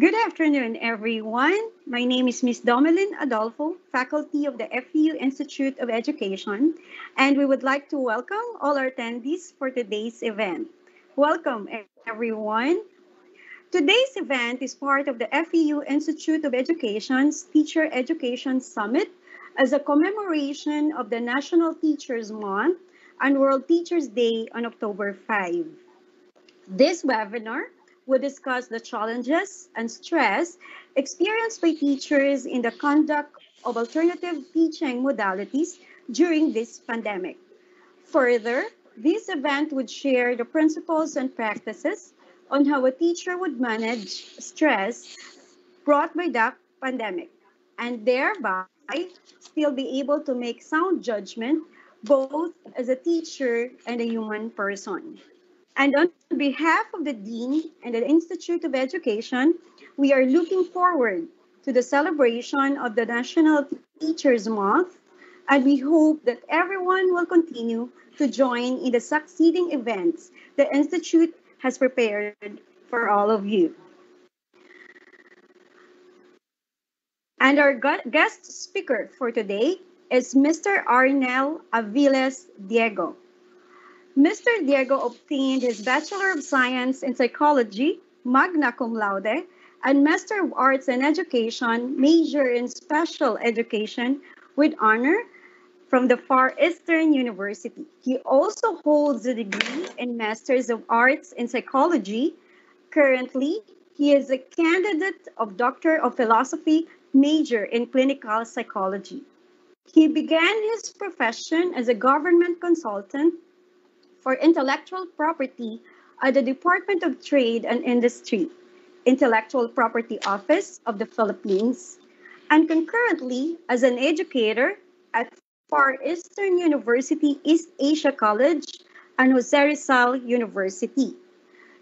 Good afternoon, everyone. My name is Ms. Domelin Adolfo, faculty of the FEU Institute of Education, and we would like to welcome all our attendees for today's event. Welcome, everyone. Today's event is part of the FEU Institute of Education's Teacher Education Summit as a commemoration of the National Teachers Month and World Teachers Day on October 5. This webinar will discuss the challenges and stress experienced by teachers in the conduct of alternative teaching modalities during this pandemic. Further, this event would share the principles and practices on how a teacher would manage stress brought by the pandemic and thereby still be able to make sound judgment both as a teacher and a human person. And on behalf of the Dean and the Institute of Education, we are looking forward to the celebration of the National Teachers Month, and we hope that everyone will continue to join in the succeeding events the Institute has prepared for all of you. And our guest speaker for today is Mr. Arnel Aviles Diego. Mr. Diego obtained his Bachelor of Science in Psychology, magna cum laude, and Master of Arts in Education, major in Special Education with honor from the Far Eastern University. He also holds a degree in Masters of Arts in Psychology. Currently, he is a candidate of Doctor of Philosophy, major in Clinical Psychology. He began his profession as a government consultant for intellectual property at the Department of Trade and Industry, Intellectual Property Office of the Philippines, and concurrently as an educator at Far Eastern University East Asia College and Jose Rizal University.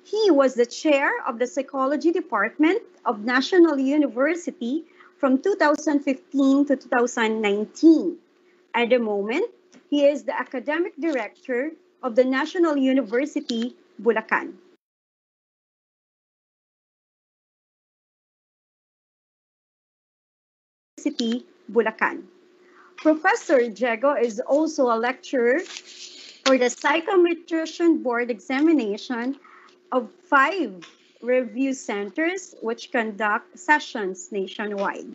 He was the chair of the Psychology Department of National University from 2015 to 2019. At the moment, he is the academic director of the National University, Bulacan. Bulacan. Professor Diego is also a lecturer for the Psychometrician Board examination of five review centers which conduct sessions nationwide.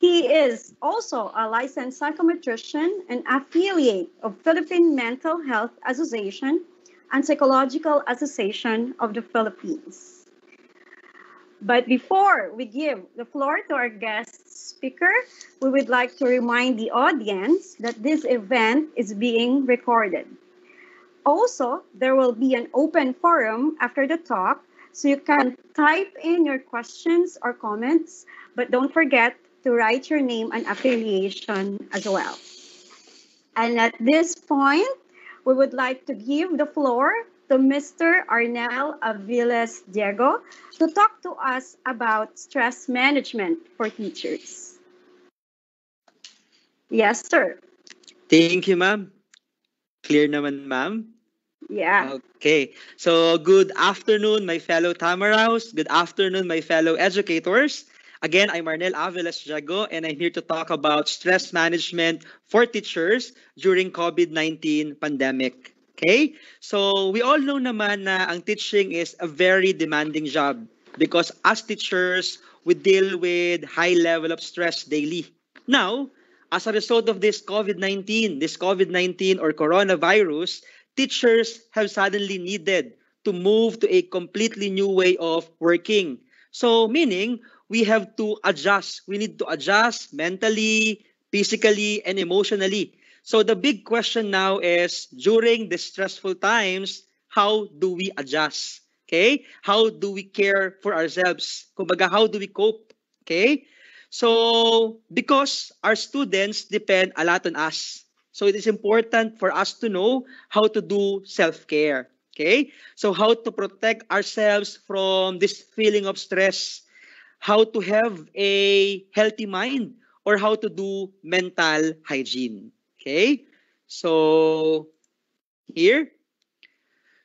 He is also a licensed psychometrician and affiliate of Philippine Mental Health Association and Psychological Association of the Philippines. But before we give the floor to our guest speaker, we would like to remind the audience that this event is being recorded. Also, there will be an open forum after the talk, so you can type in your questions or comments, but don't forget to write your name and affiliation as well. And at this point, we would like to give the floor to Mr. Arnel Aviles Diego to talk to us about stress management for teachers. Yes, sir. Thank you, ma'am. Clear naman, ma'am? Yeah. Okay. So, good afternoon, my fellow Tamaraos. Good afternoon, my fellow educators. Again, I'm Arnel Aviles Diego, and I'm here to talk about stress management for teachers during COVID-19 pandemic. Okay? So, we all know naman na ang teaching is a very demanding job because as teachers, we deal with high level of stress daily. Now, as a result of this COVID-19, this COVID-19 or coronavirus, teachers have suddenly needed to move to a completely new way of working. So, meaning, we have to adjust. We need to adjust mentally, physically, and emotionally so the big question now is during the stressful times, how do we adjust? Okay? How do we care for ourselves? Kumbaga, how do we cope? Okay? So, because our students depend a lot on us. So it is important for us to know how to do self-care. Okay? So how to protect ourselves from this feeling of stress, how to have a healthy mind, or how to do mental hygiene. Okay, so here.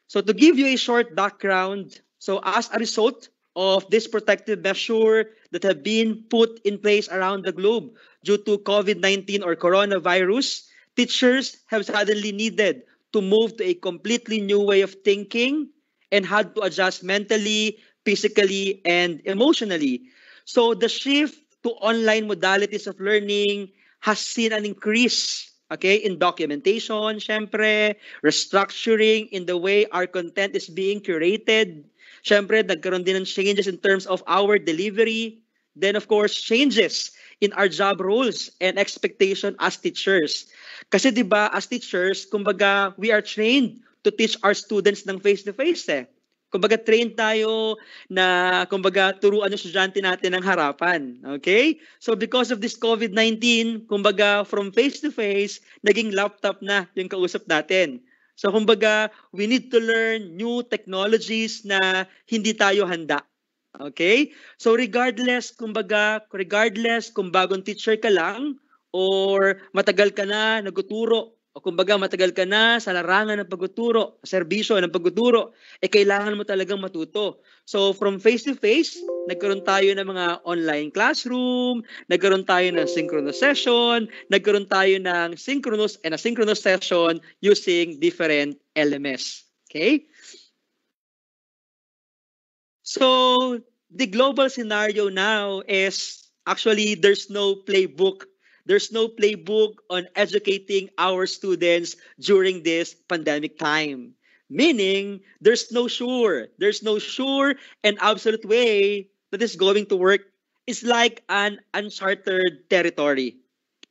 So to give you a short background, so as a result of this protective measure that have been put in place around the globe due to COVID-19 or coronavirus, teachers have suddenly needed to move to a completely new way of thinking and had to adjust mentally, physically, and emotionally. So the shift to online modalities of learning has seen an increase okay, in documentation, syempre, restructuring in the way our content is being curated. Syempre, nagkaroon din ng changes in terms of our delivery. Then, of course, changes in our job roles and expectation as teachers. Kasi 'di ba, as teachers, kumbaga, we are trained to teach our students ng face-to-face eh. Kumbaga train tayo na kumbaga turuan yung estudyante natin ng harapan. Okay? So because of this COVID-19, kumbaga from face to face, naging laptop na yung kausap natin. So kumbaga, we need to learn new technologies na hindi tayo handa. Okay? So regardless, kumbaga, regardless kung bagong teacher ka lang or matagal ka na nagtuturo o kumbaga matagal ka na sa larangan ng pagtuturo, serbisyo ng pagtuturo, eh kailangan mo talagang matuto. So from face to face, nagkaroon tayo ng mga online classroom, nagkaroon tayo ng synchronous session, nagkaroon tayo ng synchronous and asynchronous session using different LMS. Okay? So the global scenario now is actually there's no playbook there's no playbook on educating our students during this pandemic time. Meaning, there's no sure, there's no sure and absolute way that is going to work. It's like an uncharted territory.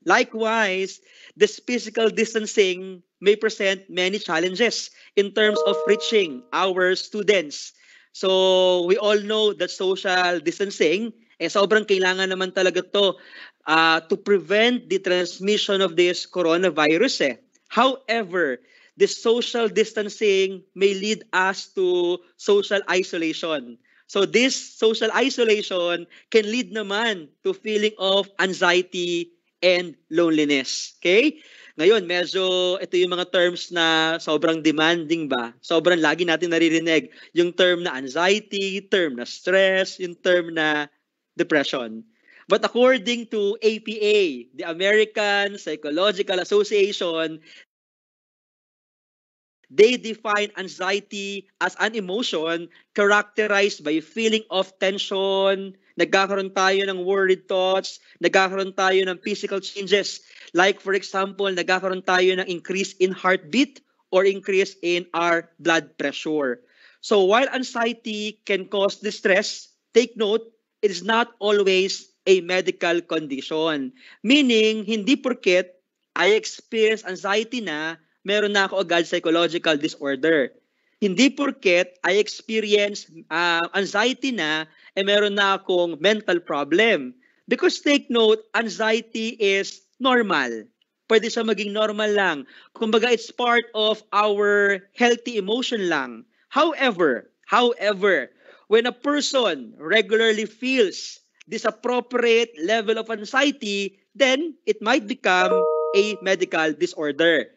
Likewise, this physical distancing may present many challenges in terms of reaching our students. So we all know that social distancing, eh sobrang kailangan naman talaga to uh, to prevent the transmission of this coronavirus. Eh. However, this social distancing may lead us to social isolation. So this social isolation can lead naman to feeling of anxiety and loneliness. Okay? Ngayon, medyo ito yung mga terms na sobrang demanding ba? Sobrang lagi natin naririnig. Yung term na anxiety, term na stress, yung term na depression. But according to APA, the American Psychological Association, they define anxiety as an emotion characterized by feeling of tension, nagkakaroon tayo ng worried thoughts, nagkakaroon tayo ng physical changes. Like for example, nagkakaroon tayo ng increase in heartbeat or increase in our blood pressure. So while anxiety can cause distress, take note, it is not always a medical condition. Meaning, hindi porket I experience anxiety na, meron na ako agad psychological disorder. Hindi porket I experience uh, anxiety na, eh meron na akong mental problem. Because take note, anxiety is normal. Pwede siya maging normal lang. Kumbaga, it's part of our healthy emotion lang. However, however, when a person regularly feels this appropriate level of anxiety, then it might become a medical disorder.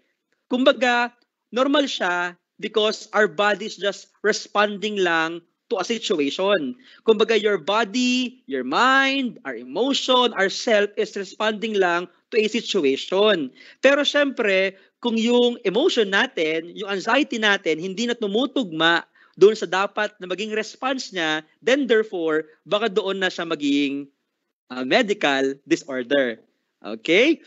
Kumbaga, normal siya because our body is just responding lang to a situation. Kumbaga, your body, your mind, our emotion, our self is responding lang to a situation. Pero syempre, kung yung emotion natin, yung anxiety natin, hindi na tumutugma doon sa dapat na maging response niya, then therefore, baka doon na siya maging uh, medical disorder. Okay?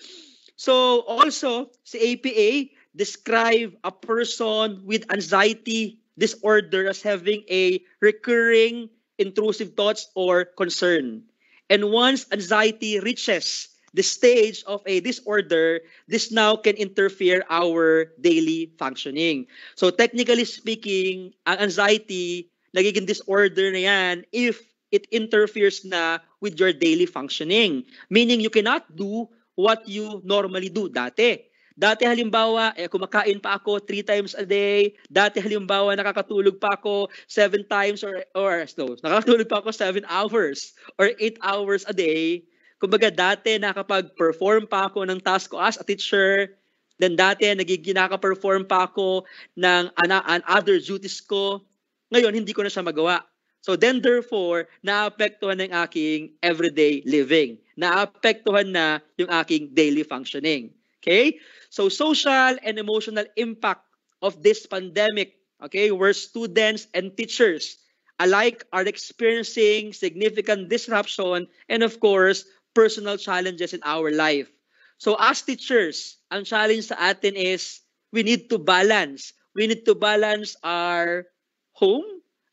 So also, si APA describe a person with anxiety disorder as having a recurring intrusive thoughts or concern. And once anxiety reaches the stage of a disorder, this now can interfere our daily functioning. So technically speaking, ang anxiety, nagiging disorder na yan if it interferes na with your daily functioning. Meaning you cannot do what you normally do dati. Dati halimbawa, eh, kumakain pa ako three times a day. Dati halimbawa, nakakatulog pa ako seven times or, or no, nakakatulog pa ako seven hours or eight hours a day. Kumbaga dati nakapag-perform pa ako ng task ko as a teacher. Then dati nagiging nakaka-perform pa ako ng an, an other duties ko. Ngayon, hindi ko na siya magawa. So then therefore, naapektuhan ng aking everyday living. Naapektuhan na yung aking daily functioning. Okay? So social and emotional impact of this pandemic, okay, where students and teachers alike are experiencing significant disruption and of course, personal challenges in our life. So as teachers, ang challenge sa atin is we need to balance. We need to balance our home,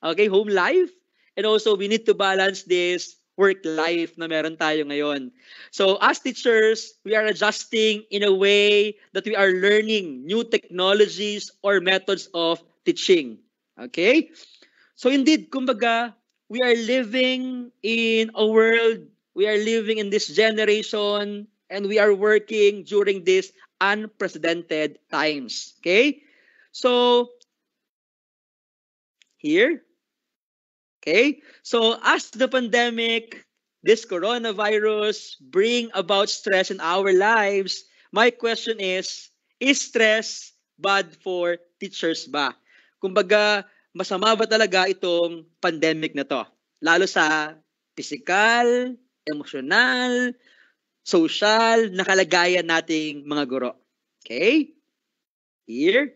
okay, home life, and also we need to balance this work life na meron tayo ngayon. So as teachers, we are adjusting in a way that we are learning new technologies or methods of teaching. Okay? So indeed, kumbaga, we are living in a world, we are living in this generation, and we are working during these unprecedented times. Okay? So, here, okay? So, as the pandemic, this coronavirus bring about stress in our lives, my question is, is stress bad for teachers ba? Kumbaga, masama ba talaga itong pandemic na to? Lalo sa physical, emotional, social na kalagayan nating mga guro. Okay? Here.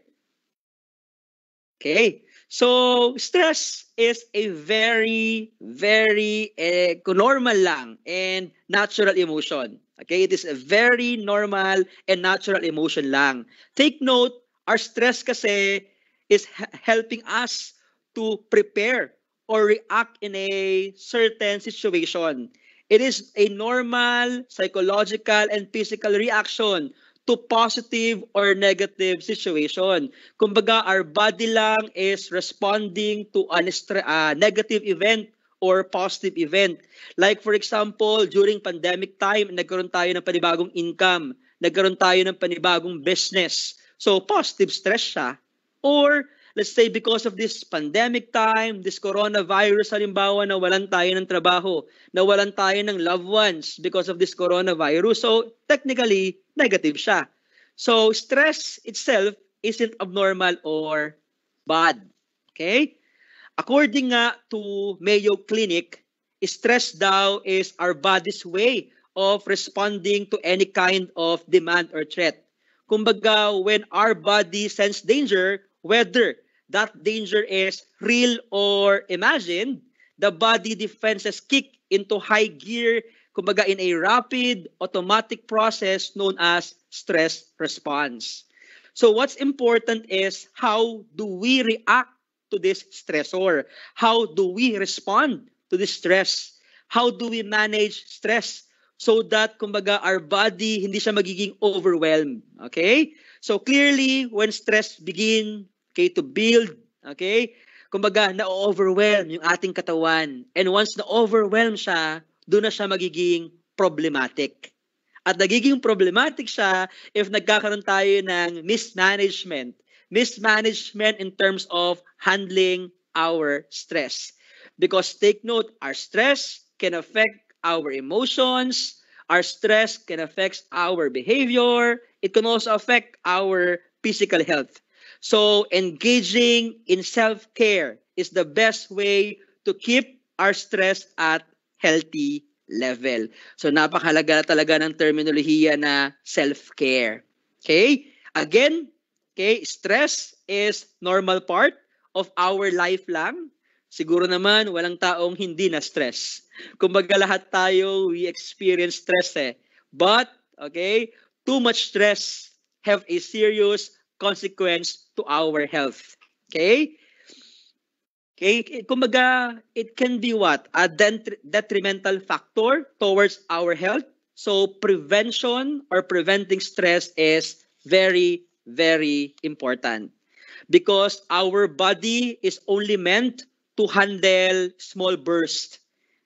Okay. So, stress is a very, very eh, normal lang and natural emotion. Okay? It is a very normal and natural emotion lang. Take note, our stress kasi is helping us to prepare or react in a certain situation. It is a normal psychological and physical reaction to positive or negative situation. Kumbaga, our body lang is responding to a negative event or positive event. Like for example, during pandemic time, nagkaroon tayo ng panibagong income, nagkaroon tayo ng panibagong business. So, positive stress siya. Or, let's say because of this pandemic time, this coronavirus, halimbawa, nawalan tayo ng trabaho, nawalan tayo ng loved ones because of this coronavirus. So, technically, negative siya. So, stress itself isn't abnormal or bad. Okay? According nga to Mayo Clinic, stress daw is our body's way of responding to any kind of demand or threat. Kumbaga, when our body sense danger, whether that danger is real or imagined, the body defenses kick into high gear, kumbaga in a rapid automatic process known as stress response. So what's important is how do we react to this stressor? How do we respond to this stress? How do we manage stress so that kumbaga our body hindi siya magiging overwhelmed, okay? So clearly when stress begin okay, to build, okay? Kumbaga, na-overwhelm yung ating katawan. And once na-overwhelm siya, doon na siya magiging problematic. At nagiging problematic siya if nagkakaroon tayo ng mismanagement. Mismanagement in terms of handling our stress. Because take note, our stress can affect our emotions, our stress can affect our behavior, it can also affect our physical health. So engaging in self-care is the best way to keep our stress at healthy level. So napakalaga talaga ng terminolohiya na self-care. Okay? Again, okay, stress is normal part of our life lang. Siguro naman walang taong hindi na stress. Kumbaga lahat tayo we experience stress eh. But okay, too much stress have a serious consequence to our health. Okay? Okay, kumbaga, it can be what? A detrimental factor towards our health. So prevention or preventing stress is very, very important. Because our body is only meant to handle small bursts.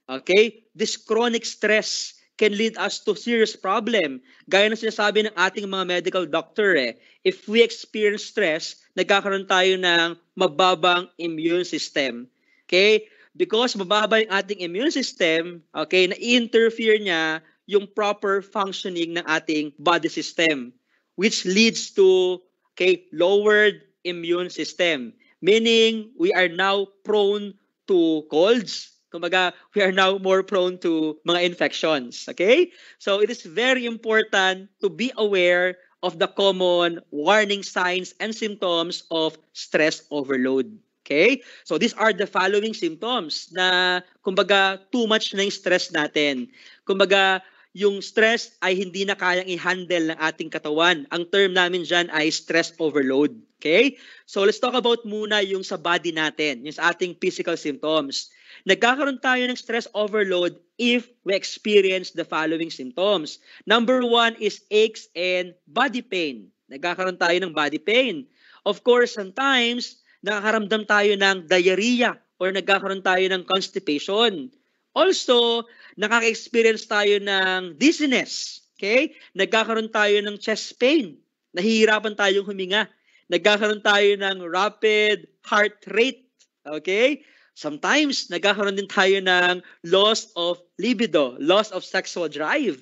Okay? This chronic stress can lead us to serious problem. Gaya ng sinasabi ng ating mga medical doctor eh, if we experience stress, nagkakaroon tayo ng mababang immune system. Okay? Because mababa yung ating immune system, okay, na-interfere niya yung proper functioning ng ating body system, which leads to okay, lowered immune system. Meaning, we are now prone to colds. Kumbaga, we are now more prone to mga infections. Okay? So it is very important to be aware of the common warning signs and symptoms of stress overload. Okay? So these are the following symptoms na kumbaga too much na yung stress natin. Kumbaga yung stress ay hindi na kayang i-handle ng ating katawan. Ang term namin dyan ay stress overload. Okay? So let's talk about muna yung sa body natin, yung sa ating physical symptoms. Nagkakaroon tayo ng stress overload if we experience the following symptoms. Number one is aches and body pain. Nagkakaroon tayo ng body pain. Of course, sometimes, nakakaramdam tayo ng diarrhea or nagkakaroon tayo ng constipation. Also, nakaka-experience tayo ng dizziness. Okay? Nagkakaroon tayo ng chest pain. Nahihirapan tayong huminga. Nagkakaroon tayo ng rapid heart rate. Okay? Sometimes, nagkakaroon din tayo ng loss of libido, loss of sexual drive.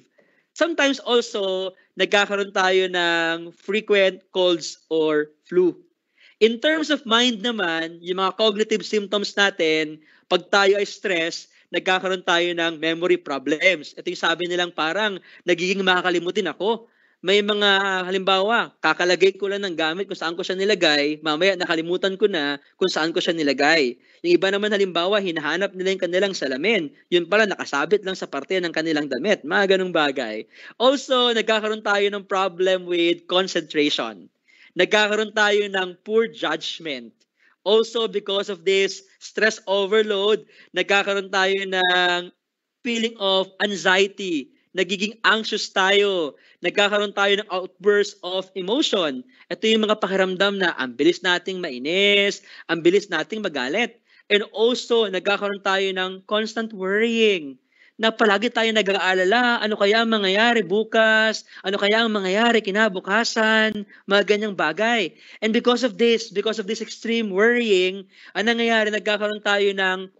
Sometimes also, nagkakaroon tayo ng frequent colds or flu. In terms of mind naman, yung mga cognitive symptoms natin, pag tayo ay stress, nagkakaroon tayo ng memory problems. Ito yung sabi nilang parang nagiging makakalimutin ako. May mga halimbawa, kakalagay ko lang ng gamit kung saan ko siya nilagay, mamaya nakalimutan ko na kung saan ko siya nilagay. Yung iba naman halimbawa, hinahanap nila yung kanilang salamin. Yun pala nakasabit lang sa parte ng kanilang damit. Mga ganong bagay. Also, nagkakaroon tayo ng problem with concentration. Nagkakaroon tayo ng poor judgment Also, because of this stress overload, nagkakaroon tayo ng feeling of anxiety. Nagiging anxious tayo. Nagkakaroon tayo ng outburst of emotion. Ito yung mga pakiramdam na ang bilis nating mainis, ang bilis nating magalit. And also, nagkakaroon tayo ng constant worrying na palagi tayo nag-aalala, ano kaya ang mangyayari bukas, ano kaya ang mangyayari kinabukasan, mga ganyang bagay. And because of this, because of this extreme worrying, ang nangyayari, nagkakaroon tayo ng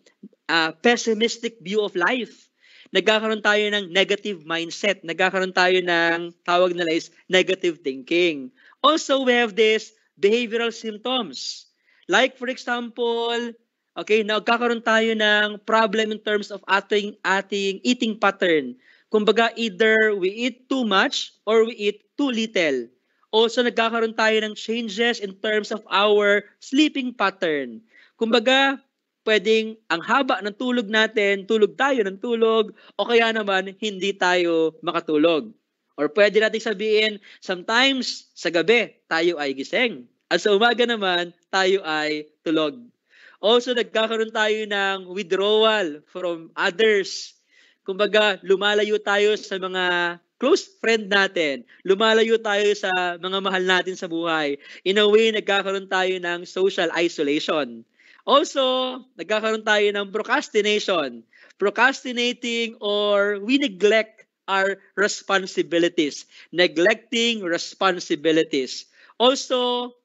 uh, pessimistic view of life. Nagkakaroon tayo ng negative mindset. Nagkakaroon tayo ng tawag nila is negative thinking. Also, we have this behavioral symptoms. Like for example, Okay, nagkakaroon tayo ng problem in terms of ating ating eating pattern. Kumbaga either we eat too much or we eat too little. Also nagkakaroon tayo ng changes in terms of our sleeping pattern. Kumbaga, pwedeng ang haba ng tulog natin, tulog tayo ng tulog, o kaya naman hindi tayo makatulog. Or pwede natin sabihin, sometimes sa gabi tayo ay gising. At sa umaga naman, tayo ay tulog. Also, nagkakaroon tayo ng withdrawal from others. Kumbaga, lumalayo tayo sa mga close friend natin. Lumalayo tayo sa mga mahal natin sa buhay. In a way, nagkakaroon tayo ng social isolation. Also, nagkakaroon tayo ng procrastination. Procrastinating or we neglect our responsibilities. Neglecting responsibilities. Also,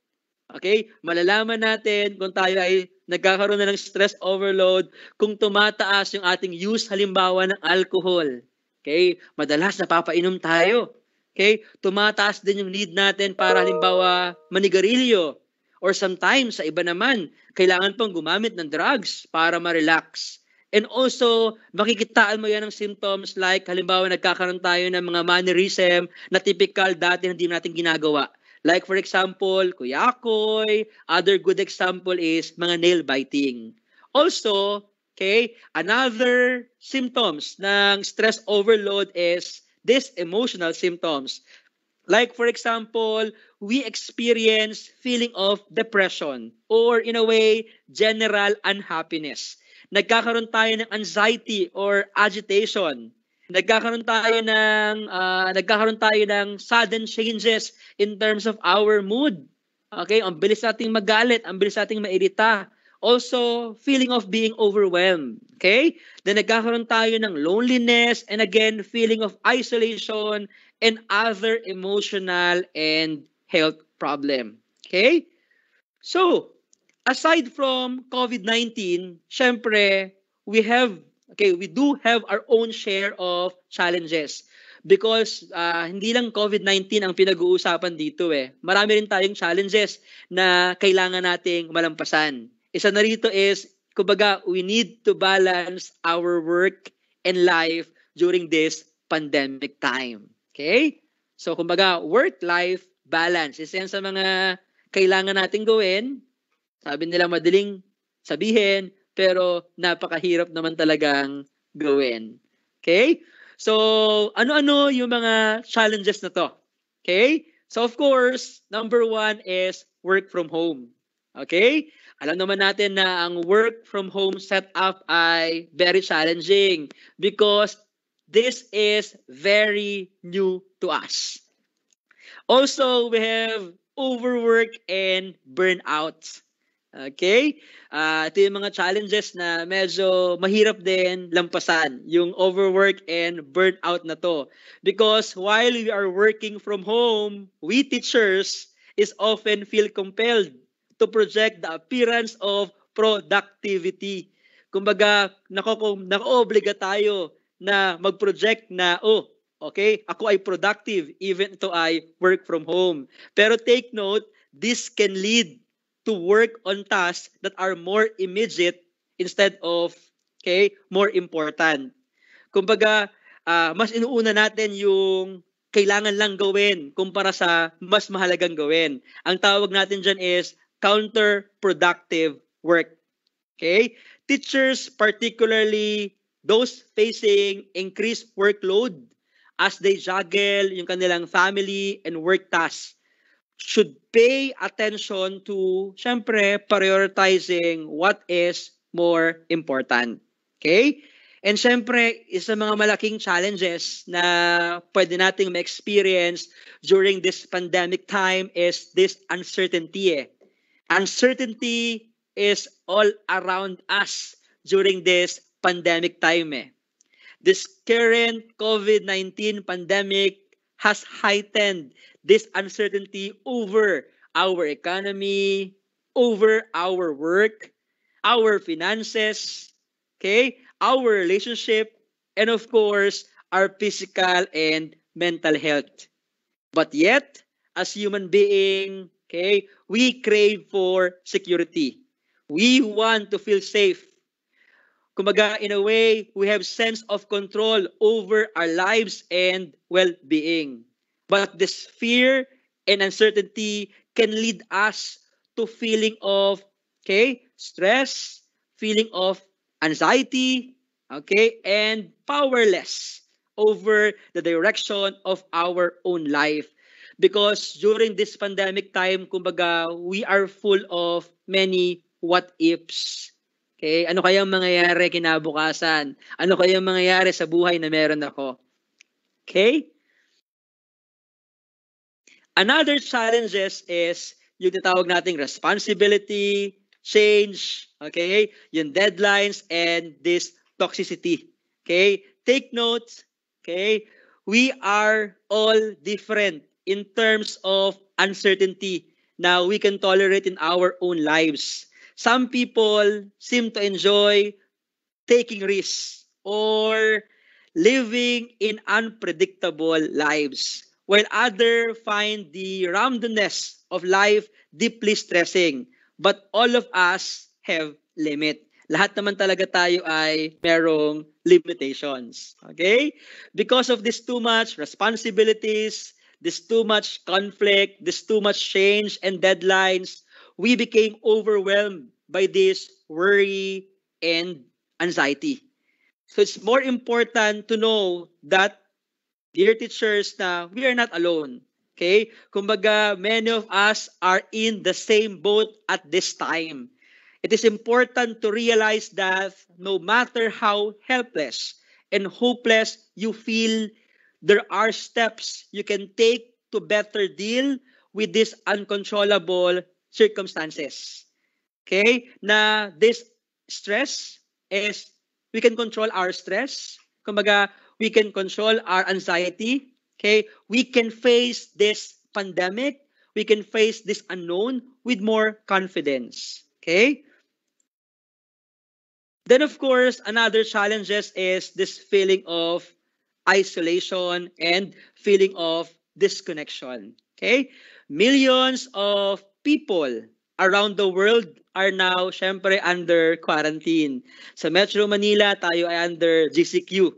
okay, malalaman natin kung tayo ay nagkakaroon na ng stress overload kung tumataas yung ating use halimbawa ng alcohol. Okay? Madalas napapainom tayo. Okay? Tumataas din yung need natin para halimbawa manigarilyo. Or sometimes, sa iba naman, kailangan pang gumamit ng drugs para ma-relax. And also, makikitaan mo yan ng symptoms like halimbawa nagkakaroon tayo ng mga mannerism na typical dati hindi natin ginagawa. Like for example, kuyakoy. Other good example is mga nail biting. Also, okay, another symptoms ng stress overload is this emotional symptoms. Like for example, we experience feeling of depression or in a way, general unhappiness. Nagkakaroon tayo ng anxiety or agitation nagkakaroon tayo ng uh, nagkakaroon tayo ng sudden changes in terms of our mood. Okay, ang bilis nating magalit, ang bilis nating mairita. Also, feeling of being overwhelmed. Okay? Then nagkakaroon tayo ng loneliness and again, feeling of isolation and other emotional and health problem. Okay? So, aside from COVID-19, syempre, we have okay, we do have our own share of challenges. Because uh, hindi lang COVID-19 ang pinag-uusapan dito eh. Marami rin tayong challenges na kailangan nating malampasan. Isa na rito is Kumbaga, we need to balance our work and life during this pandemic time. Okay? So, kumbaga, work-life balance. Isa yan sa mga kailangan natin gawin. Sabi nila madaling sabihin, pero napakahirap naman talagang gawin. Okay? So, ano-ano yung mga challenges na to? Okay? So, of course, number one is work from home. Okay? Alam naman natin na ang work from home setup ay very challenging because this is very new to us. Also, we have overwork and burnout. Okay? Uh, ito yung mga challenges na medyo mahirap din lampasan, yung overwork and burnout na to. Because while we are working from home, we teachers is often feel compelled to project the appearance of productivity. Kumbaga, nako nako-obliga tayo na mag-project na oh, okay, ako ay productive even to I work from home. Pero take note, this can lead to work on tasks that are more immediate instead of okay, more important. Kumbaga, uh, mas inuuna natin yung kailangan lang gawin kumpara sa mas mahalagang gawin. Ang tawag natin dyan is counterproductive work. Okay? Teachers, particularly those facing increased workload as they juggle yung kanilang family and work tasks, should pay attention to, syempre, prioritizing what is more important. Okay? And syempre, isa mga malaking challenges na pwede nating ma-experience during this pandemic time is this uncertainty. Eh. Uncertainty is all around us during this pandemic time. Eh. This current COVID-19 pandemic has heightened this uncertainty over our economy, over our work, our finances, okay, our relationship, and of course, our physical and mental health. But yet, as human being, Okay? We crave for security. We want to feel safe. Kumaga, in a way, we have sense of control over our lives and well-being. But this fear and uncertainty can lead us to feeling of, okay, stress, feeling of anxiety, okay, and powerless over the direction of our own life because during this pandemic time, kumbaga, we are full of many what ifs. Okay? Ano kayang mangyayari kinabukasan? Ano kayang mangyayari sa buhay na meron ako? Okay? Another challenges is yung tinatawag nating responsibility, change, okay? Yung deadlines and this toxicity. Okay? Take notes, okay? We are all different in terms of uncertainty na we can tolerate in our own lives. Some people seem to enjoy taking risks or living in unpredictable lives, while others find the randomness of life deeply stressing. But all of us have limit. Lahat naman talaga tayo ay merong limitations. Okay? Because of this too much responsibilities, this too much conflict, this too much change and deadlines, we became overwhelmed by this worry and anxiety. So it's more important to know that, dear teachers, na we are not alone. Okay? Kumbaga, many of us are in the same boat at this time. It is important to realize that no matter how helpless and hopeless you feel there are steps you can take to better deal with these uncontrollable circumstances. Okay? Na this stress is we can control our stress. Kumbaga, we can control our anxiety. Okay? We can face this pandemic. We can face this unknown with more confidence. Okay? Then, of course, another challenges is this feeling of isolation, and feeling of disconnection. Okay? Millions of people around the world are now, syempre, under quarantine. Sa Metro Manila, tayo ay under GCQ.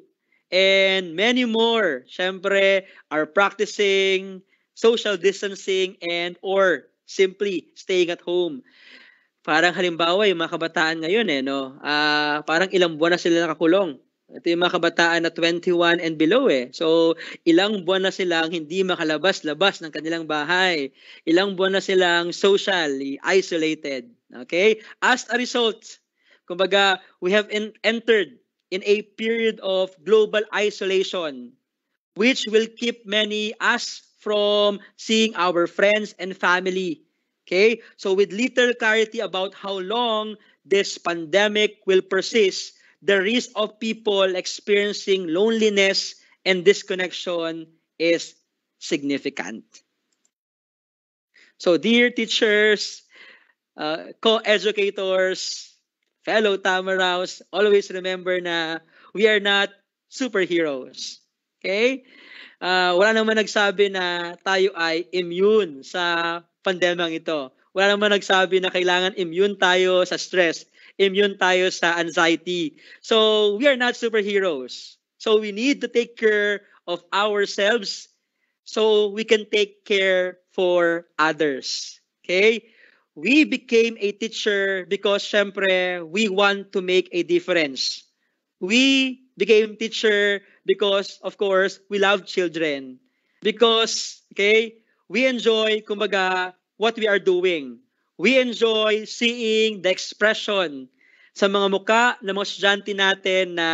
And many more, syempre, are practicing social distancing and or simply staying at home. Parang halimbawa, yung mga kabataan ngayon, eh, no? Uh, parang ilang buwan na sila nakakulong. Ito yung mga kabataan na 21 and below eh. So, ilang buwan na silang hindi makalabas-labas ng kanilang bahay. Ilang buwan na silang socially isolated. Okay? As a result, kumbaga, we have in, entered in a period of global isolation which will keep many us from seeing our friends and family. Okay? So with little clarity about how long this pandemic will persist, the risk of people experiencing loneliness and disconnection is significant. So dear teachers, uh, co-educators, fellow Tamaraws, always remember na we are not superheroes. Okay? uh, wala naman nagsabi na tayo ay immune sa pandemang ito. Wala naman nagsabi na kailangan immune tayo sa stress, immune tayo sa anxiety. So, we are not superheroes. So, we need to take care of ourselves so we can take care for others. Okay? We became a teacher because, syempre, we want to make a difference. We became teacher because, of course, we love children. Because, okay, we enjoy, kumbaga, what we are doing. We enjoy seeing the expression sa mga muka ng mga estudyante natin na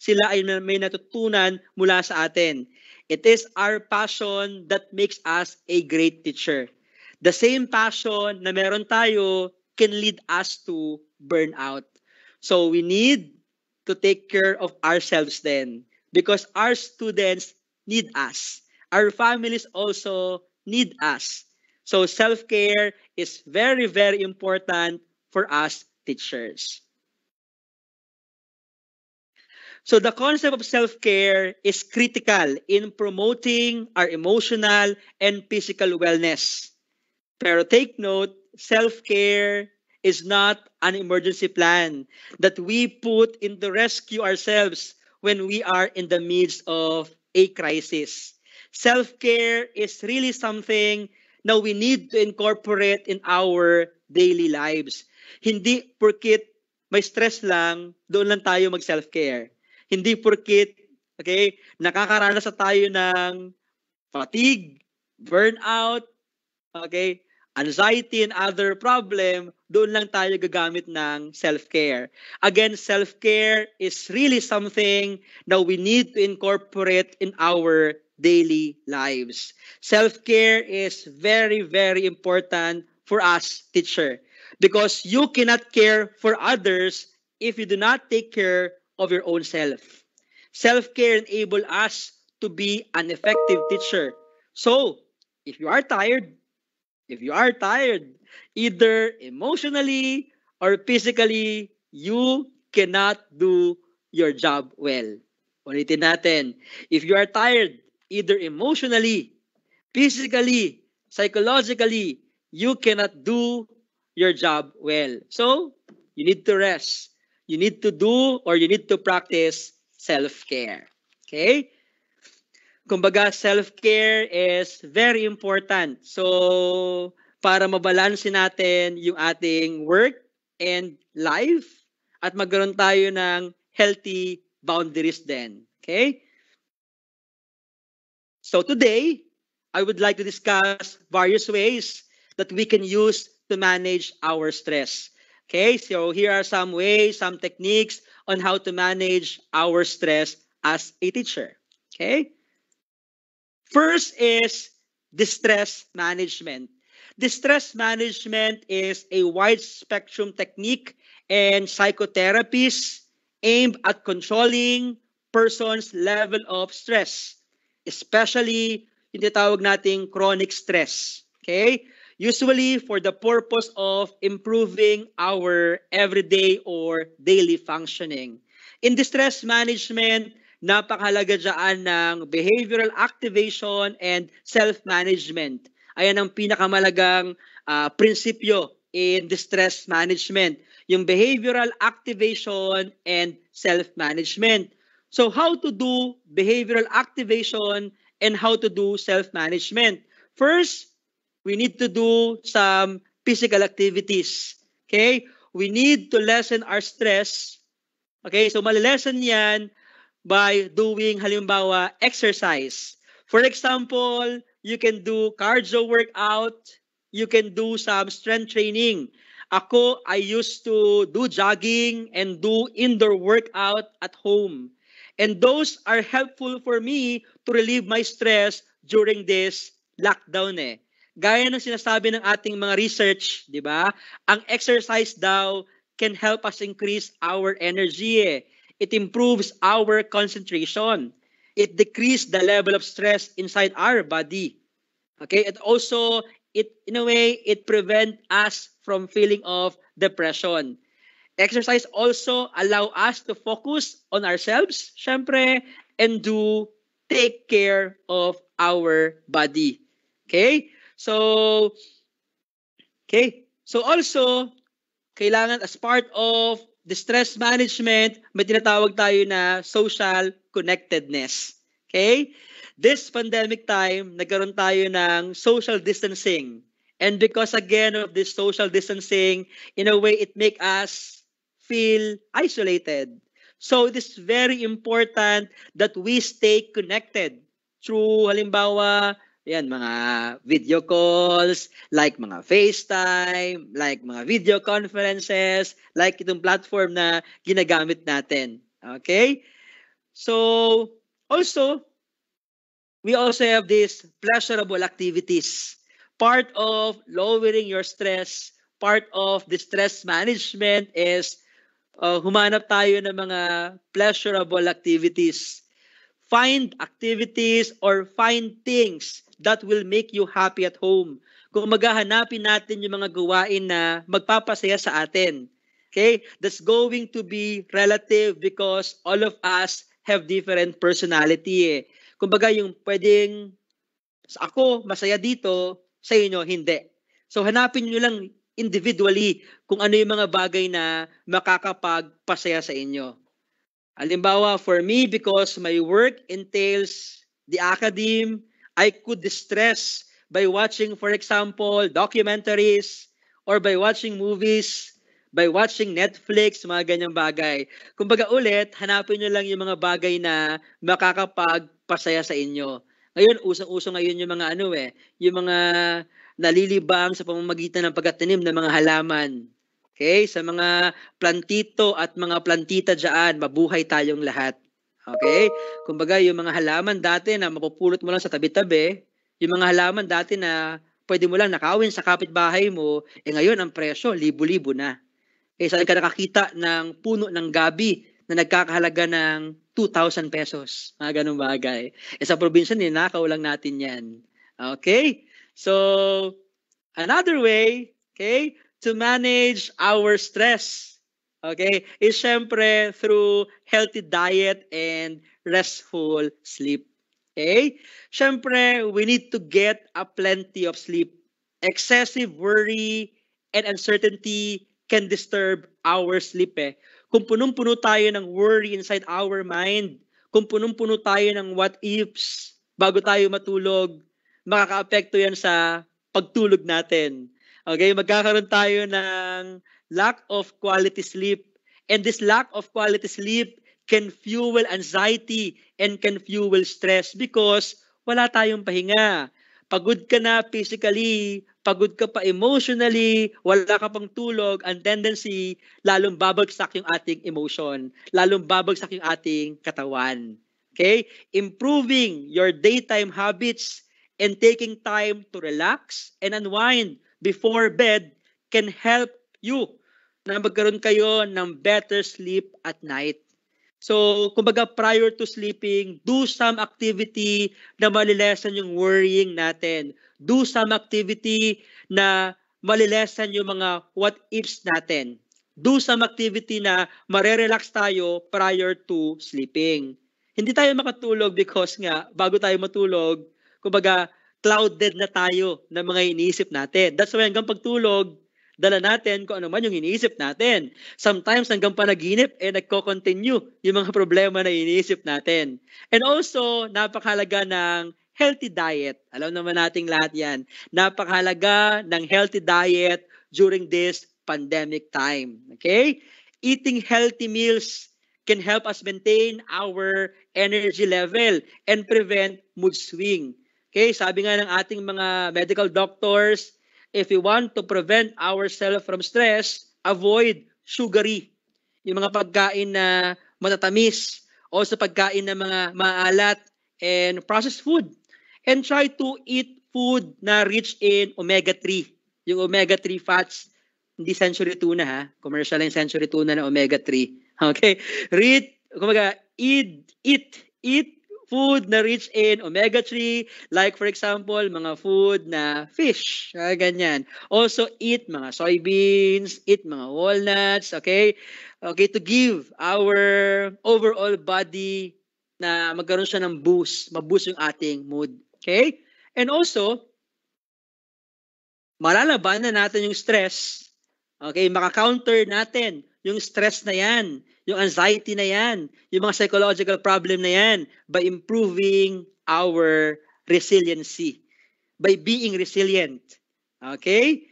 sila ay may natutunan mula sa atin. It is our passion that makes us a great teacher. The same passion na meron tayo can lead us to burnout. So we need to take care of ourselves then because our students need us. Our families also need us. So self-care is very, very important for us teachers. So the concept of self-care is critical in promoting our emotional and physical wellness. Pero take note, self-care is not an emergency plan that we put in to rescue ourselves when we are in the midst of a crisis. Self-care is really something na we need to incorporate in our daily lives. Hindi porkit may stress lang, doon lang tayo mag-self-care. Hindi porkit, okay, nakakaranas na tayo ng fatigue, burnout, okay, anxiety and other problem, doon lang tayo gagamit ng self-care. Again, self-care is really something that we need to incorporate in our daily lives. Self-care is very, very important for us, teacher, because you cannot care for others if you do not take care of your own self. Self-care enable us to be an effective teacher. So, if you are tired, if you are tired, either emotionally or physically, you cannot do your job well. Ulitin natin. If you are tired, either emotionally, physically, psychologically, you cannot do your job well. So, you need to rest. You need to do or you need to practice self-care. Okay? Kumbaga self-care is very important. So para mabalansin natin yung ating work and life at magkaroon tayo ng healthy boundaries then. Okay? So today, I would like to discuss various ways that we can use to manage our stress. Okay, so here are some ways, some techniques on how to manage our stress as a teacher. Okay? First is distress management. Distress management is a wide spectrum technique and psychotherapies aimed at controlling person's level of stress, especially yung tinatawag nating chronic stress. Okay? Usually for the purpose of improving our everyday or daily functioning. In distress management, napakahalaga dyan ng behavioral activation and self-management. Ayan ang pinakamalagang uh, prinsipyo in distress management, yung behavioral activation and self-management. So how to do behavioral activation and how to do self-management. First, we need to do some physical activities. Okay? We need to lessen our stress. Okay? So malilesen yan by doing halimbawa exercise. For example, you can do cardio workout, you can do some strength training. Ako, I used to do jogging and do indoor workout at home. And those are helpful for me to relieve my stress during this lockdown eh. Gaya ng sinasabi ng ating mga research, di ba? Ang exercise daw can help us increase our energy eh. It improves our concentration. It decreases the level of stress inside our body. Okay, it also it in a way it prevent us from feeling of depression. Exercise also allow us to focus on ourselves, syempre, and do take care of our body. Okay? So okay. So also kailangan as part of the stress management, may tinatawag tayo na social connectedness. Okay? This pandemic time, nagkaroon tayo ng social distancing. And because again of this social distancing, in a way, it make us feel isolated. So it is very important that we stay connected through halimbawa yan, mga video calls, like mga FaceTime, like mga video conferences, like itong platform na ginagamit natin. Okay? So, also, we also have these pleasurable activities. Part of lowering your stress, part of the stress management is uh, humanap tayo ng mga pleasurable activities. Find activities or find things that will make you happy at home. Kung maghahanapin natin yung mga gawain na magpapasaya sa atin. Okay? That's going to be relative because all of us have different personality eh. Kumbaga yung pwedeng ako masaya dito, sa inyo hindi. So hanapin niyo lang individually kung ano yung mga bagay na makakapagpasaya sa inyo. Halimbawa, for me, because my work entails the academe, I could distress by watching, for example, documentaries or by watching movies, by watching Netflix, mga ganyang bagay. Kumbaga ulit, hanapin nyo lang yung mga bagay na makakapagpasaya sa inyo. Ngayon, usong-uso ngayon yung mga ano eh, yung mga nalilibang sa pamamagitan ng pagtatanim ng mga halaman. Okay? Sa mga plantito at mga plantita dyan, mabuhay tayong lahat. Okay? Kumbaga, yung mga halaman dati na mapupulot mo lang sa tabi-tabi, yung mga halaman dati na pwede mo lang nakawin sa kapitbahay mo, eh ngayon ang presyo, libo-libo na. Eh saan ka nakakita ng puno ng gabi na nagkakahalaga ng 2,000 pesos. Mga ganun bagay. Eh sa probinsya, ninakaw lang natin yan. Okay? So, another way, okay, to manage our stress Okay? Is syempre through healthy diet and restful sleep. Okay? Syempre, we need to get a plenty of sleep. Excessive worry and uncertainty can disturb our sleep eh. Kung punong-puno tayo ng worry inside our mind, kung punong-puno tayo ng what ifs bago tayo matulog, makaka-apekto yan sa pagtulog natin. Okay, magkakaroon tayo ng lack of quality sleep. And this lack of quality sleep can fuel anxiety and can fuel stress because wala tayong pahinga. Pagod ka na physically, pagod ka pa emotionally, wala ka pang tulog, ang tendency, lalong babagsak yung ating emotion, lalong babagsak yung ating katawan. Okay? Improving your daytime habits and taking time to relax and unwind before bed can help you na magkaroon kayo ng better sleep at night. So, kumbaga prior to sleeping, do some activity na malilesan yung worrying natin. Do some activity na malilesan yung mga what ifs natin. Do some activity na marerelax tayo prior to sleeping. Hindi tayo makatulog because nga, bago tayo matulog, kumbaga, clouded na tayo ng mga iniisip natin. That's why hanggang pagtulog, dala natin kung ano man yung iniisip natin. Sometimes hanggang panaginip, eh nagko-continue yung mga problema na iniisip natin. And also, napakahalaga ng healthy diet. Alam naman nating lahat yan. Napakahalaga ng healthy diet during this pandemic time. Okay? Eating healthy meals can help us maintain our energy level and prevent mood swing. Okay, sabi nga ng ating mga medical doctors, if we want to prevent ourselves from stress, avoid sugary. Yung mga pagkain na matatamis, also pagkain na mga maalat and processed food. And try to eat food na rich in omega-3. Yung omega-3 fats, hindi century tuna ha. Commercial yung century tuna na omega-3. Okay? Read, kumaga, eat, eat, eat food na rich in omega-3, like for example, mga food na fish, uh, ganyan. Also, eat mga soybeans, eat mga walnuts, okay? Okay, to give our overall body na magkaroon siya ng boost, maboost yung ating mood. Okay? And also, malalabanan natin yung stress. Okay, maka-counter natin yung stress na yan yung anxiety na yan, yung mga psychological problem na yan by improving our resiliency, by being resilient. Okay?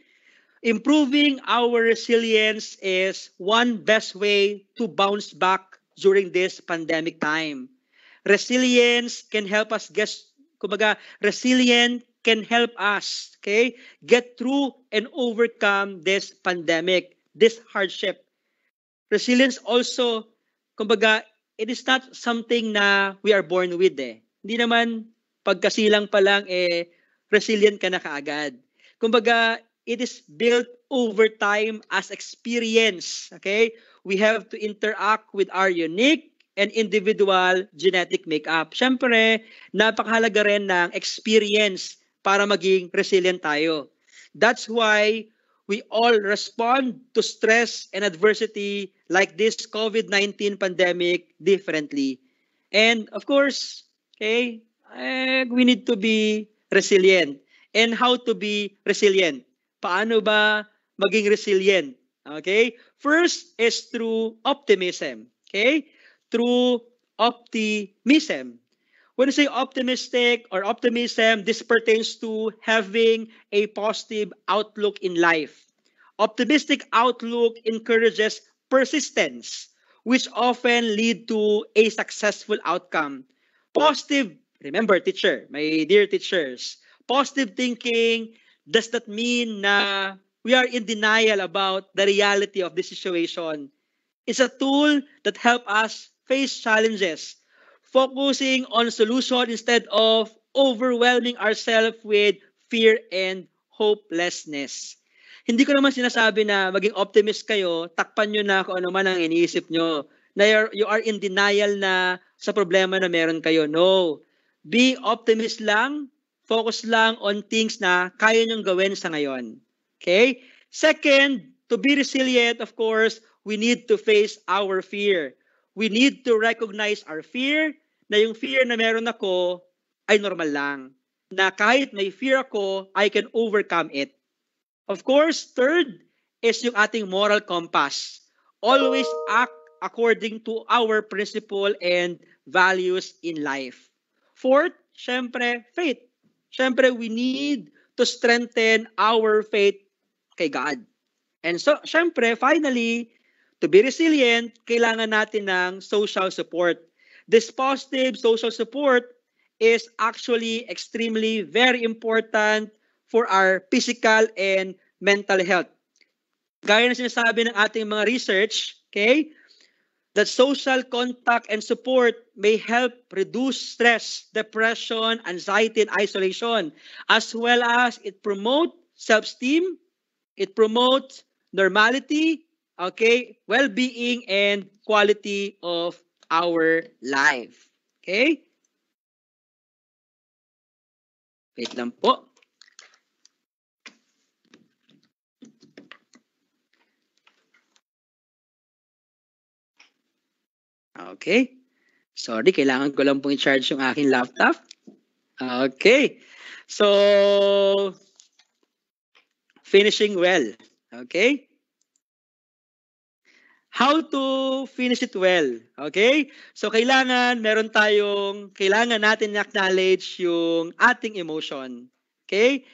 Improving our resilience is one best way to bounce back during this pandemic time. Resilience can help us get, kumbaga, resilient can help us, okay, get through and overcome this pandemic, this hardship resilience also, kumbaga, it is not something na we are born with eh. Hindi naman pagkasilang pa lang eh resilient ka na kaagad. Kumbaga, it is built over time as experience. Okay? We have to interact with our unique and individual genetic makeup. Siyempre, napakahalaga rin ng experience para maging resilient tayo. That's why we all respond to stress and adversity like this COVID-19 pandemic differently. And of course, okay, eh, we need to be resilient. And how to be resilient? Paano ba maging resilient? Okay? First is through optimism. Okay? Through optimism. When you say optimistic or optimism, this pertains to having a positive outlook in life. Optimistic outlook encourages persistence, which often lead to a successful outcome. Positive, remember teacher, my dear teachers, positive thinking does not mean na we are in denial about the reality of the situation. It's a tool that help us face challenges focusing on solution instead of overwhelming ourselves with fear and hopelessness. Hindi ko naman sinasabi na maging optimist kayo, takpan nyo na kung ano man ang iniisip nyo, na you are in denial na sa problema na meron kayo. No. Be optimist lang, focus lang on things na kaya nyong gawin sa ngayon. Okay? Second, to be resilient, of course, we need to face our fear we need to recognize our fear, na yung fear na meron ako ay normal lang. Na kahit may fear ako, I can overcome it. Of course, third is yung ating moral compass. Always act according to our principle and values in life. Fourth, syempre, faith. Syempre, we need to strengthen our faith kay God. And so, syempre, finally, To be resilient, kailangan natin ng social support. This positive social support is actually extremely very important for our physical and mental health. Gaya na sinasabi ng ating mga research, okay, that social contact and support may help reduce stress, depression, anxiety, and isolation, as well as it promote self-esteem, it promotes normality, okay, well-being and quality of our life. Okay? Wait lang po. Okay. Sorry, kailangan ko lang pong i-charge yung aking laptop. Okay. So, finishing well. Okay? How to finish it well. Okay? So, kailangan, meron tayong, kailangan natin acknowledge yung ating emotion. Okay?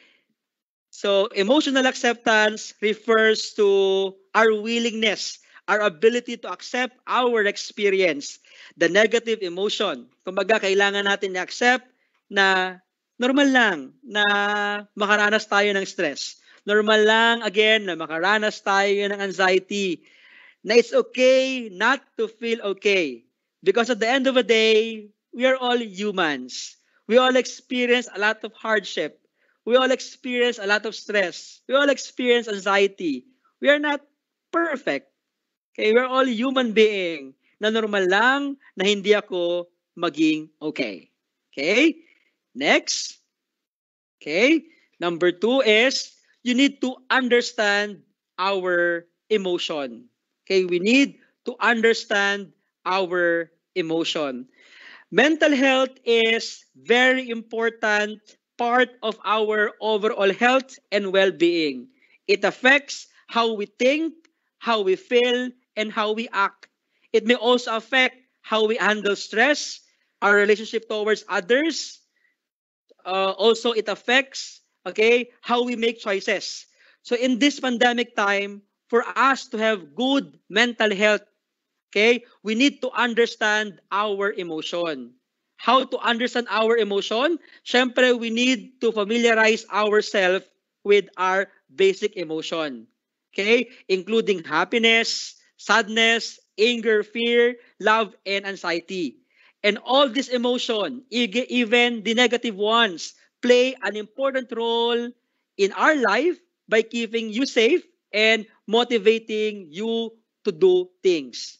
So, emotional acceptance refers to our willingness, our ability to accept our experience, the negative emotion. Kumbaga, kailangan natin i-accept na normal lang na makaranas tayo ng stress. Normal lang, again, na makaranas tayo ng anxiety. Na it's okay not to feel okay. Because at the end of the day, we are all humans. We all experience a lot of hardship. We all experience a lot of stress. We all experience anxiety. We are not perfect. Okay, we're all human being na normal lang na hindi ako maging okay. Okay? Next. Okay? Number two is you need to understand our emotion. Okay, we need to understand our emotion. Mental health is very important part of our overall health and well-being. It affects how we think, how we feel, and how we act. It may also affect how we handle stress, our relationship towards others. Uh, also, it affects okay how we make choices. So in this pandemic time, for us to have good mental health, okay, we need to understand our emotion. how to understand our emotion, syempre we need to familiarize ourselves with our basic emotion. Okay? Including happiness, sadness, anger, fear, love, and anxiety. And all this emotion, even the negative ones, play an important role in our life by keeping you safe and motivating you to do things.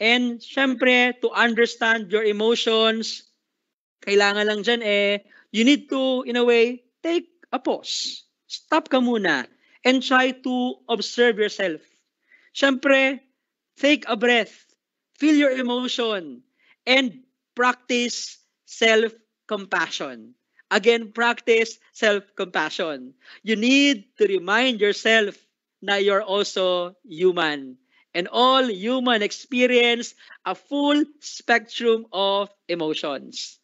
And syempre, to understand your emotions, kailangan lang dyan eh, you need to, in a way, take a pause. Stop ka muna and try to observe yourself. Siyempre, take a breath, feel your emotion, and practice self-compassion. Again, practice self-compassion. You need to remind yourself na you're also human. And all human experience a full spectrum of emotions.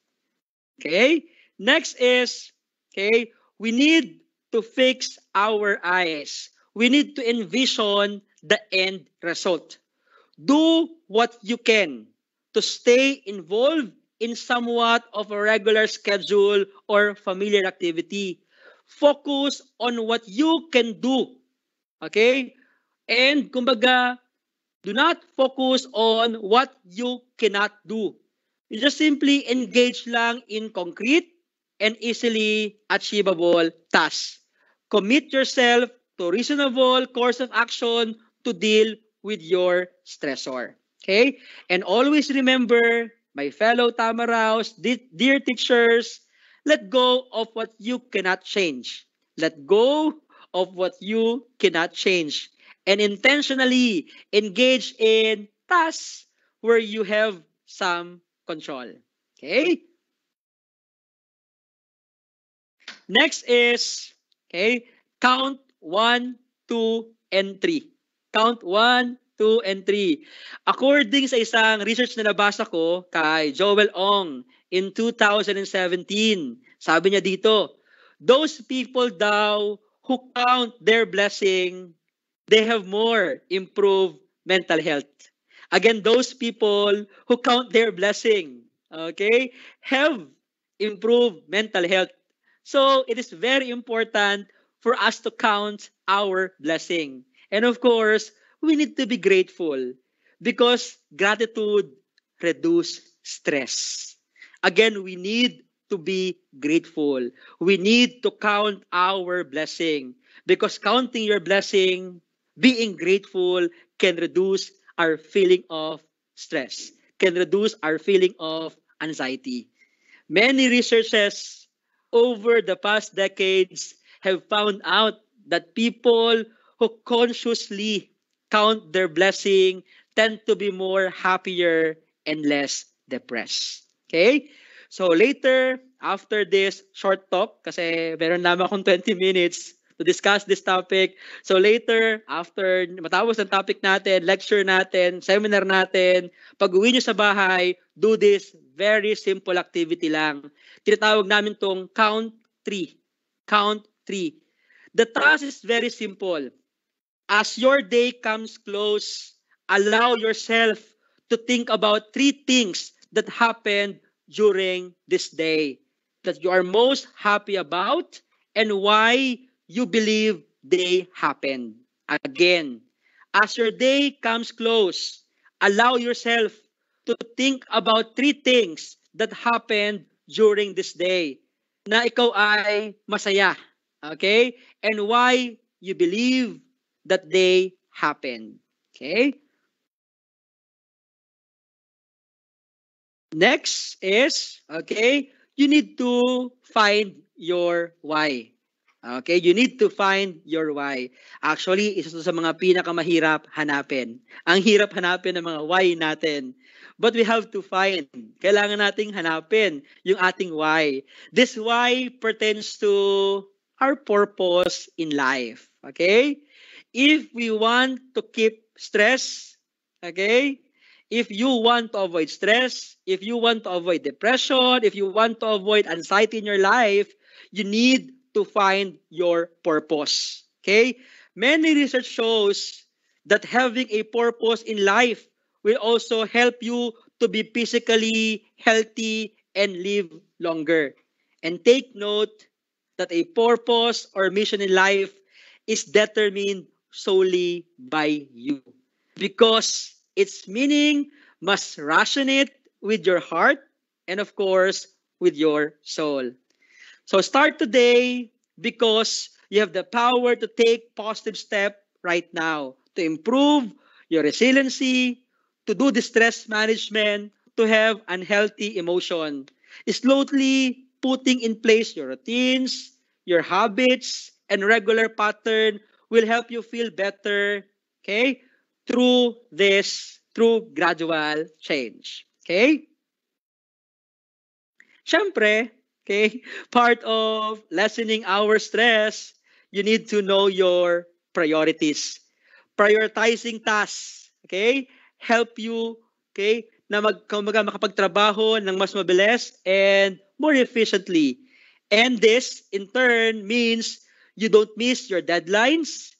Okay? Next is, okay, we need to fix our eyes. We need to envision the end result. Do what you can to stay involved in somewhat of a regular schedule or familiar activity. Focus on what you can do. Okay? And kumbaga, do not focus on what you cannot do. You just simply engage lang in concrete and easily achievable tasks. Commit yourself to reasonable course of action to deal with your stressor. Okay? And always remember, my fellow Tamaraos, dear teachers, let go of what you cannot change. Let go of what you cannot change. And intentionally engage in tasks where you have some control. Okay? Next is, okay, count 1, 2, and 3. Count 1, 2, and 3. According sa isang research na nabasa ko kay Joel Ong in 2017, sabi niya dito, those people daw who count their blessing, they have more improved mental health. Again, those people who count their blessing, okay, have improved mental health. So it is very important for us to count our blessing. And of course, we need to be grateful because gratitude reduces stress. Again, we need to be grateful. We need to count our blessing because counting your blessing, being grateful can reduce our feeling of stress, can reduce our feeling of anxiety. Many researchers over the past decades have found out that people who consciously count their blessing tend to be more happier and less depressed. Okay? So later, after this short talk, kasi meron naman akong 20 minutes, to discuss this topic. So later, after matapos ng topic natin, lecture natin, seminar natin, pag uwi nyo sa bahay, do this very simple activity lang. Tinatawag namin tong count 3. Count 3. The task is very simple. As your day comes close, allow yourself to think about three things that happened during this day that you are most happy about and why you believe they happened. Again, as your day comes close, allow yourself to think about three things that happened during this day na ikaw ay masaya. Okay? And why you believe that they happened. Okay? Next is, okay, you need to find your why. Okay, you need to find your why. Actually, isa to sa mga pinakamahirap hanapin. Ang hirap hanapin ng mga why natin. But we have to find. Kailangan nating hanapin yung ating why. This why pertains to our purpose in life. Okay? If we want to keep stress, okay? If you want to avoid stress, if you want to avoid depression, if you want to avoid anxiety in your life, you need to find your purpose. Okay? Many research shows that having a purpose in life will also help you to be physically healthy and live longer. And take note that a purpose or mission in life is determined solely by you. Because its meaning must resonate with your heart and, of course, with your soul. So start today because you have the power to take positive step right now to improve your resiliency, to do the stress management, to have unhealthy emotion. Slowly putting in place your routines, your habits, and regular pattern will help you feel better, okay? Through this, through gradual change. Okay? Siyempre, Okay? Part of lessening our stress, you need to know your priorities. Prioritizing tasks, okay? Help you, okay, na mag, kumaga, makapagtrabaho ng mas mabilis and more efficiently. And this, in turn, means you don't miss your deadlines,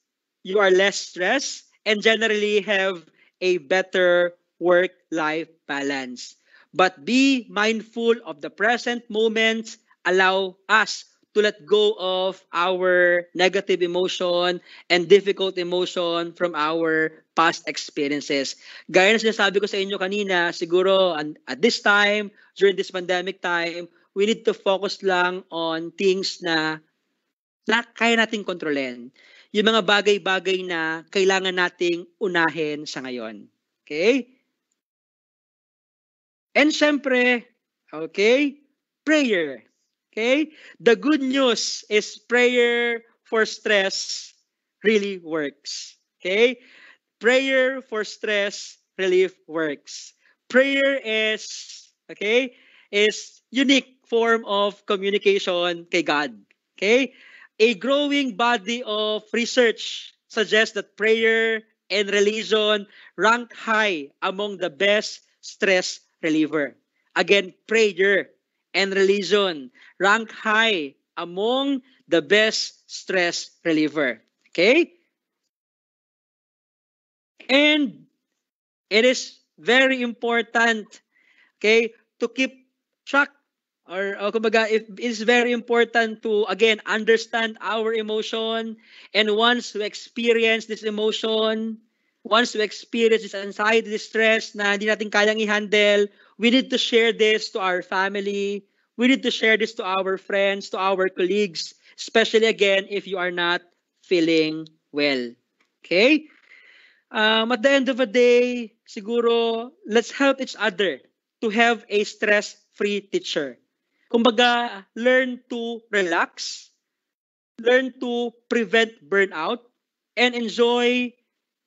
you are less stressed, and generally have a better work-life balance. But be mindful of the present moment. Allow us to let go of our negative emotion and difficult emotion from our past experiences. Gaya na sinasabi ko sa inyo kanina, siguro at this time, during this pandemic time, we need to focus lang on things na, na kaya nating kontrolin. Yung mga bagay-bagay na kailangan nating unahin sa ngayon. Okay? And syempre, okay, prayer. Okay? The good news is prayer for stress really works. Okay? Prayer for stress relief works. Prayer is, okay, is unique form of communication kay God. Okay? A growing body of research suggests that prayer and religion rank high among the best stress reliever. Again, prayer and religion rank high among the best stress reliever. Okay? And it is very important, okay, to keep track or, or kumbaga, it is very important to, again, understand our emotion. And once we experience this emotion, once we experience this anxiety, this stress na hindi natin kayang i-handle, we need to share this to our family. We need to share this to our friends, to our colleagues, especially again if you are not feeling well. Okay? Um, at the end of the day, siguro, let's help each other to have a stress-free teacher. Kumbaga, learn to relax, learn to prevent burnout, and enjoy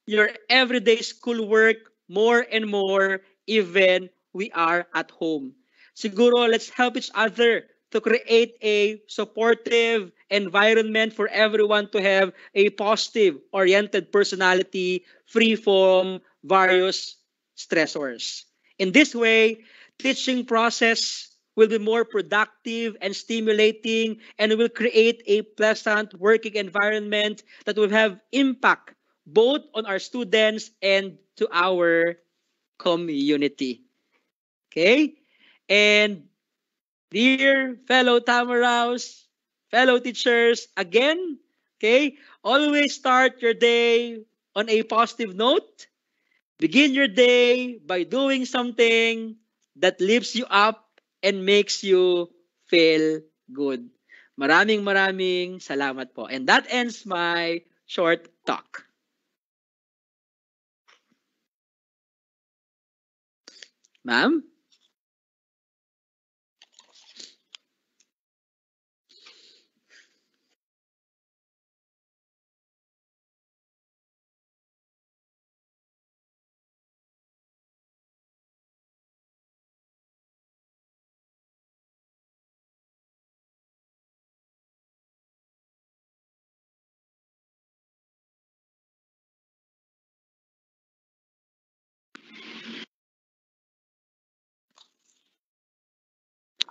your everyday schoolwork more and more even we are at home. Siguro, let's help each other to create a supportive environment for everyone to have a positive oriented personality free from various stressors. In this way, teaching process will be more productive and stimulating and will create a pleasant working environment that will have impact both on our students and to our community. Okay? And dear fellow Tamaraos, fellow teachers, again, okay, always start your day on a positive note. Begin your day by doing something that lifts you up and makes you feel good. Maraming maraming salamat po. And that ends my short talk. Ma'am?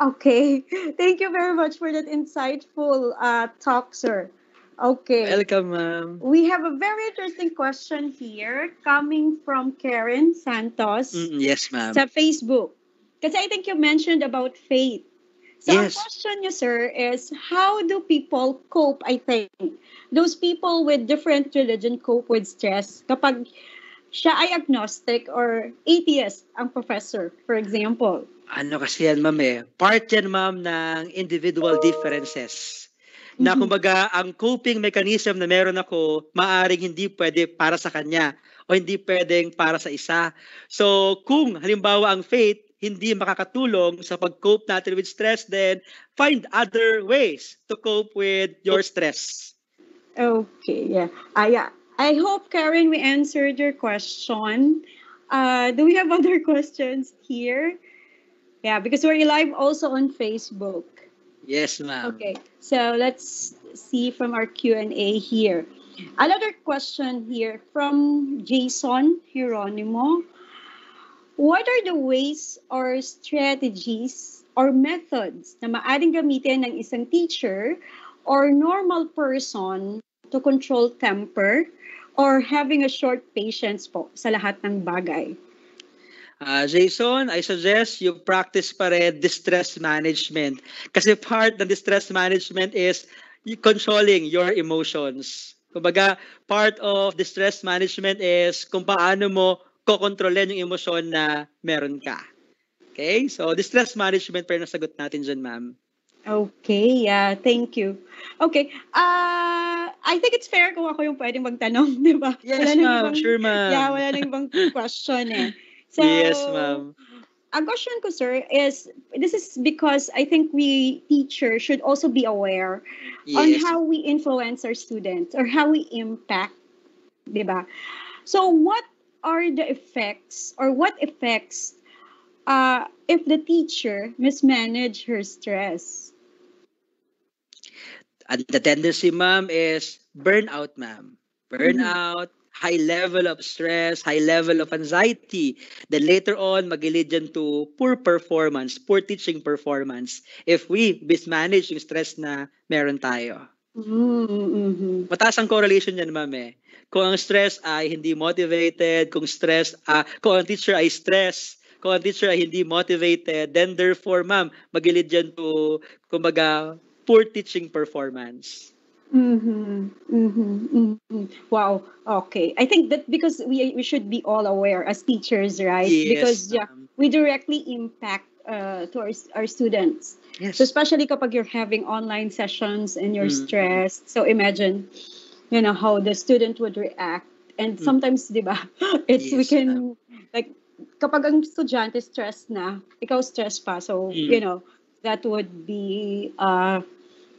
Okay. Thank you very much for that insightful uh, talk, sir. Okay. Welcome, ma'am. We have a very interesting question here coming from Karen Santos Mm, yes, ma'am. sa Facebook. Because I think you mentioned about faith. So Yes. question niyo, sir, is how do people cope, I think, those people with different religion cope with stress kapag siya ay agnostic or atheist ang professor, for example? Ano kasi yan, ma'am eh. Part yan, ma'am, ng individual differences. Na Mhm. kumbaga, ang coping mechanism na meron ako, maaring hindi pwede para sa kanya o hindi pwedeng para sa isa. So, kung halimbawa ang faith hindi makakatulong sa pag-cope natin with stress, then find other ways to cope with your stress. Okay, yeah. Ah, yeah. I hope, Karen, we answered your question. Uh, do we have other questions here? Yeah, because we're live also on Facebook. Yes, ma'am. Okay, so let's see from our Q&A here. Another question here from Jason Hieronimo. What are the ways or strategies or methods na maaring gamitin ng isang teacher or normal person to control temper or having a short patience po sa lahat ng bagay? Ah, Jason, I suggest you practice pa rin distress management. Kasi part ng distress management is controlling your emotions. Kumbaga, part of distress management is kung paano mo kokontrolin yung emosyon na meron ka. Okay? So, distress management pa rin ang sagot natin dyan, ma'am. Okay, yeah, thank you. Okay, uh, I think it's fair kung ako yung pwedeng magtanong, di ba? Yes, Wala ma'am. ibang- Sure, ma'am. Yeah, wala nang ibang question eh. So, yes, ma'am. Ang question ko, sir, is this is because I think we teachers should also be aware on how we influence our students or how we impact, di ba? So, what are the effects or what effects uh, if the teacher mismanage her stress? And the tendency, ma'am, is burnout, ma'am. Burnout, high level of stress, high level of anxiety. Then later on, mag-lead yan to poor performance, poor teaching performance if we mismanage yung stress na meron tayo. Mm-hmm. Mataas ang correlation yan, ma'am eh. Kung ang stress ay hindi motivated, kung stress, ah, kung ang teacher ay stress, kung ang teacher ay hindi motivated, then therefore, ma'am, mag-lead yan to, kumbaga, poor teaching performance. Mm-hmm. Mm-hmm. Mm-hmm. Wow. Okay. I think that because we we should be all aware as teachers, right? Yes, because yeah, ma'am. we directly impact uh, to our, our students. Yes. So especially kapag you're having online sessions and you're Mm. stressed. So imagine, you know, how the student would react. And Mm. sometimes, di ba, it's we Yes, can like kapag ang estudyante stressed na, ikaw stressed pa. So, Mm. you know, that would be uh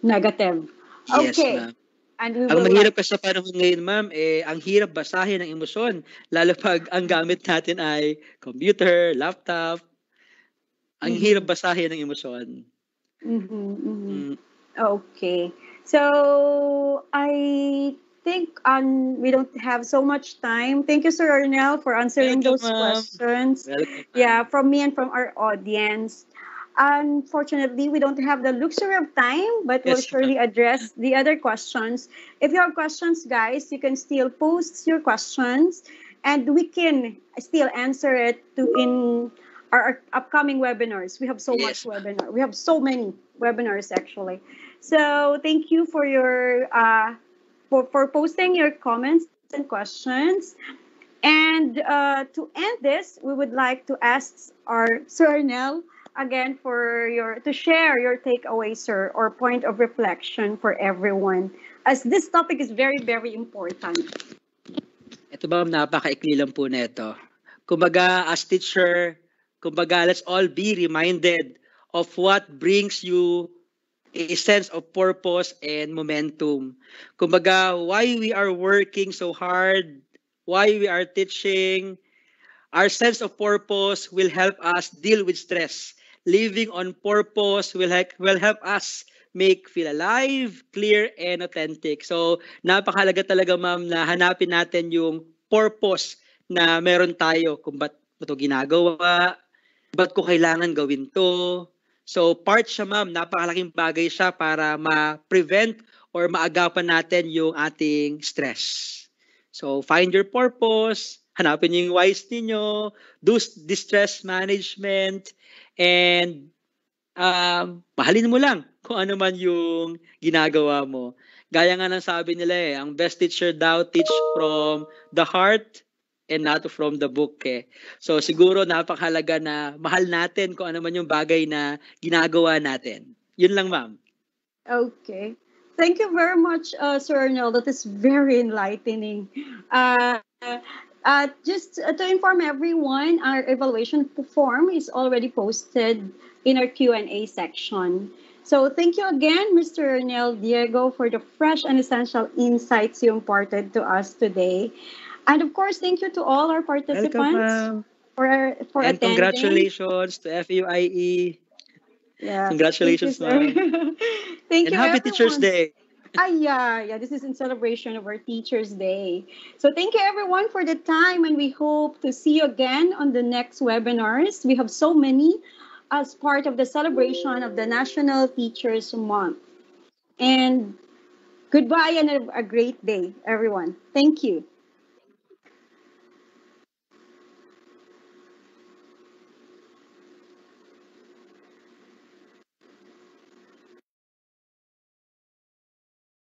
negative. Yes, Okay. ma'am. And we Ang mahirap kasi sa panahon ngayon, ma'am, eh, ang hirap basahin ng emosyon. Lalo pag ang gamit natin ay computer, laptop. Ang Mhm. hirap basahin ng emosyon. Mm-hmm, mm-hmm. Mm, Okay. So I think um, we don't have so much time. Thank you, Sir Arnel, for answering Welcome, those ma'am. questions. welcome. Yeah, from me and from our audience. Unfortunately, we don't have the luxury of time, but we'll Yes, surely address the other questions. If you have questions, guys, you can still post your questions and we can still answer it to in our, upcoming webinars. We have so much webinar. We have so many webinars actually. So thank you for your uh, for, for posting your comments and questions. And uh, to end this, we would like to ask our Sir Arnel again for your to share your takeaway, sir, or point of reflection for everyone, as this topic is very, very important. Ito ba, napakaikli lang po nito. Kumbaga, as teacher, kumbaga, let's all be reminded of what brings you a sense of purpose and momentum. Kumbaga, why we are working so hard, why we are teaching, our sense of purpose will help us deal with stress. Living on purpose will help, will help us make feel alive, clear, and authentic. So, napakalaga talaga ma'am na hanapin natin yung purpose na meron tayo kung ba't ito ginagawa, ba't ko kailangan gawin to. So, part siya ma'am, napakalaking bagay siya para ma-prevent or maagapan natin yung ating stress. So, find your purpose, hanapin yung wise ninyo, do distress management, and um, mahalin mo lang kung ano man yung ginagawa mo. Gaya nga ng sabi nila eh, ang best teacher daw teach from the heart and not from the book eh. So siguro napakahalaga na mahal natin kung ano man yung bagay na ginagawa natin. Yun lang ma'am. Okay. Thank you very much, uh, Sir Arnel. That is very enlightening. Uh, uh, just to inform everyone, our evaluation form is already posted in our Q&A section. So thank you again, Mr. Arnel Diego, for the fresh and essential insights you imparted to us today. And of course, thank you to all our Welcome participants ma'am. for, for And attending. congratulations to FUIE. Yeah. Congratulations, sir. Thank And you, happy Teacher's everyone. Day. Ah, yeah. This is in celebration of our Teachers' Day. So thank you everyone for the time, and we hope to see you again on the next webinars. We have so many as part of the celebration of the National Teachers Month. And goodbye and a great day, everyone. Thank you.